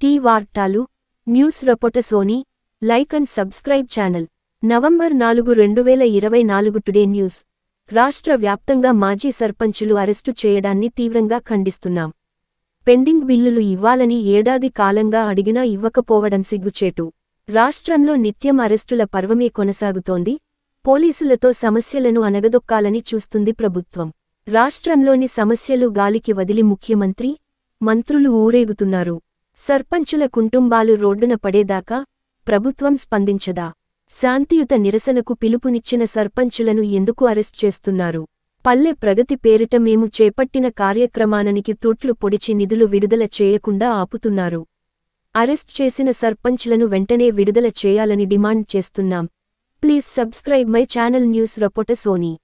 Tea వార్తాలు news రపోట like and subscribe channel. November నాలుగు రెండు వేల ఇరవై నాలుగు టుడే న్యూస్. రాష్ట్ర వ్యాప్తంగా మాజీ సర్పంచులు అరెస్టు చేయడాన్ని తీవ్రంగా ఖండిస్తున్నాం. పెండింగ్ బిల్లులు ఇవ్వాలని ఏడాది కాలంగా అడిగినా ఇవ్వకపోవడం సిగ్గుచేటు. రాష్ట్రంలో నిత్యం అరెస్టుల పర్వమే కొనసాగుతోంది. పోలీసులతో సమస్యలను అనగదొక్కాలని చూస్తుంది ప్రభుత్వం. రాష్ట్రంలోని సమస్యలు గాలికి వదిలి ముఖ్యమంత్రి మంత్రులు ఊరేగుతున్నారు. సర్పంచుల కుటుంబాలు రోడ్డున పడేదాకా ప్రభుత్వం స్పందించదా? శాంతియుత నిరసనకు పిలుపునిచ్చిన సర్పంచులను ఎందుకు అరెస్ట్ చేస్తున్నారు? పల్లె ప్రగతి పేరిట మేము చేపట్టిన కార్యక్రమానికి తూట్లు పొడిచి నిధులు విడుదల చేయకుండా ఆపుతున్నారు. అరెస్ట్ చేసిన సర్పంచ్లను వెంటనే విడుదల చేయాలని డిమాండ్ చేస్తున్నాం. Please subscribe my channel news రపోట Sony.